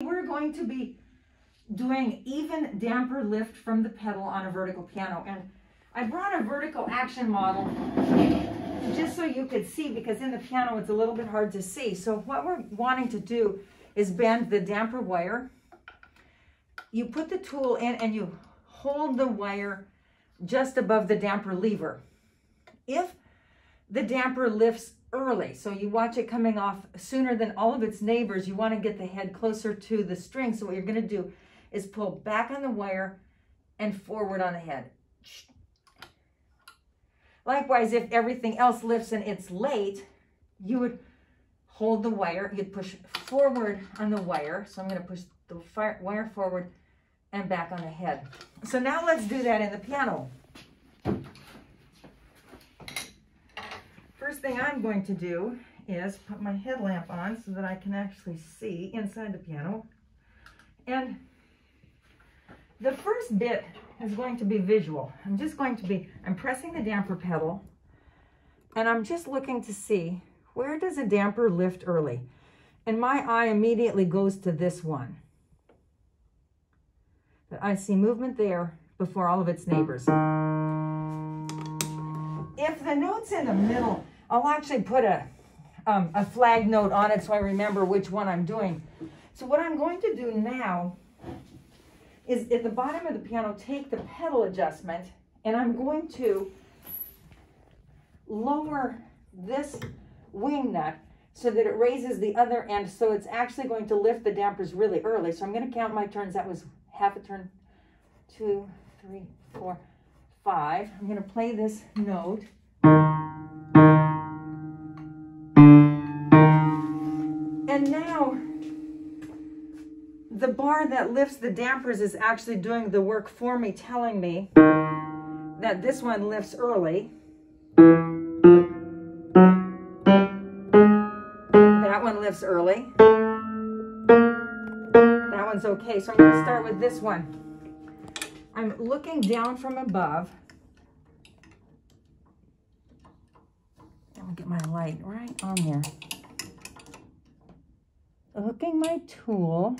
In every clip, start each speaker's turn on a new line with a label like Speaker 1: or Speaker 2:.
Speaker 1: We're going to be doing even damper lift from the pedal on a vertical piano. And I brought a vertical action model just so you could see because in the piano it's a little bit hard to see. So what we're wanting to do is bend the damper wire. You put the tool in and you hold the wire just above the damper lever. If the damper lifts early, so you watch it coming off sooner than all of its neighbors, you want to get the head closer to the string. So what you're going to do is pull back on the wire and forward on the head. Likewise, if everything else lifts and it's late, you would hold the wire, you'd push forward on the wire. So I'm going to push the wire forward and back on the head. So now let's do that in the piano. First thing I'm going to do is put my headlamp on so that I can actually see inside the piano. And the first bit is going to be visual. I'm just going to be, I'm pressing the damper pedal and I'm just looking to see where does a damper lift early? And my eye immediately goes to this one. But I see movement there before all of its neighbors. If the note's in the middle, I'll actually put a, um, a flag note on it so I remember which one I'm doing. So what I'm going to do now is at the bottom of the piano, take the pedal adjustment, and I'm going to lower this wing nut so that it raises the other end so it's actually going to lift the dampers really early. So I'm going to count my turns. That was half a turn, two, three, four, five. I'm going to play this note. Now the bar that lifts the dampers is actually doing the work for me, telling me that this one lifts early. That one lifts early. That one's okay. So I'm going to start with this one. I'm looking down from above. I'll get my light right on there. Hooking my tool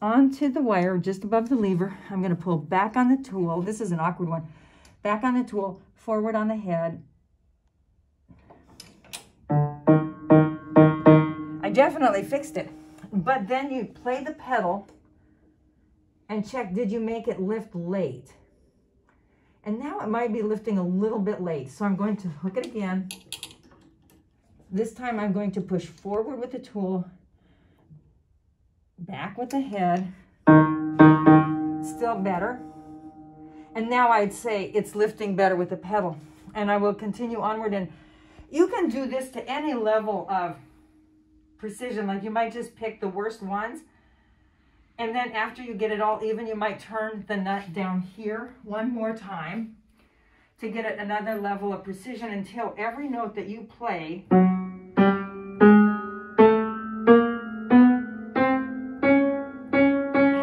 Speaker 1: onto the wire just above the lever. I'm going to pull back on the tool. This is an awkward one. Back on the tool, forward on the head. I definitely fixed it. But then you play the pedal and check, did you make it lift late? And now it might be lifting a little bit late. So I'm going to hook it again. This time I'm going to push forward with the tool back with the head, still better. And now I'd say it's lifting better with the pedal. And I will continue onward. And you can do this to any level of precision. Like you might just pick the worst ones. And then after you get it all even, you might turn the nut down here one more time to get it another level of precision until every note that you play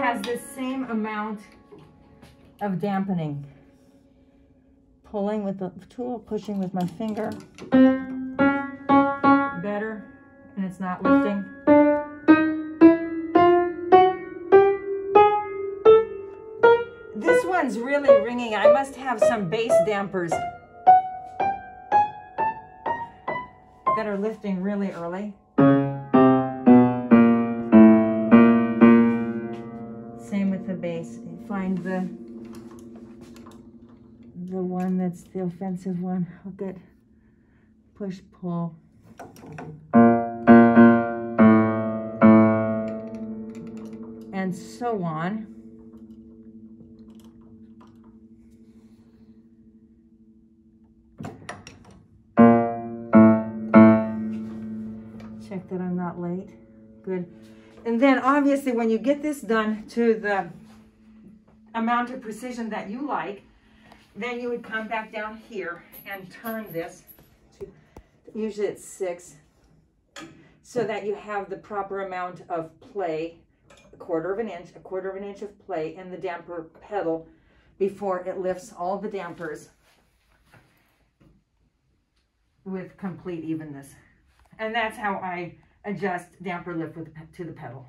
Speaker 1: has the same amount of dampening. Pulling with the tool, pushing with my finger. Better, and it's not lifting. One's really ringing. I must have some bass dampers that are lifting really early. Same with the bass. Find the the one that's the offensive one. Hook it, push, pull. And so on. That I'm not late. Good. And then obviously when you get this done to the amount of precision that you like, then you would come back down here and turn this to, usually it's six, so that you have the proper amount of play, a quarter of an inch, a quarter of an inch of play in the damper pedal before it lifts all the dampers with complete evenness. And that's how I adjust damper lift to the pedal.